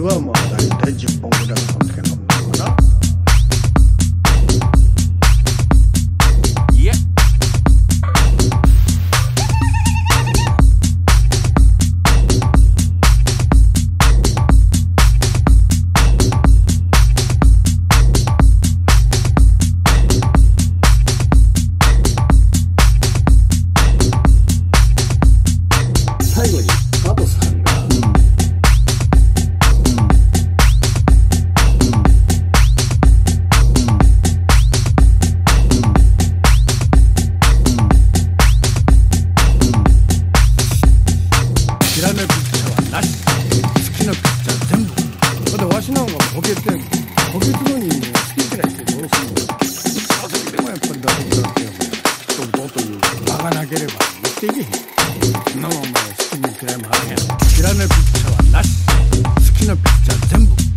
You are my Tajipongda. めくってはなし好きなくっちゃ全部だってわしなんかほ欠やん補欠のに好き嫌いってどうするのでもやっぱり打席だってやっぱどうという間がなければ言っていけへんそんなもんお前好きに嫌いもあへん知らなくっちゃはなし。好きなくっちゃ全部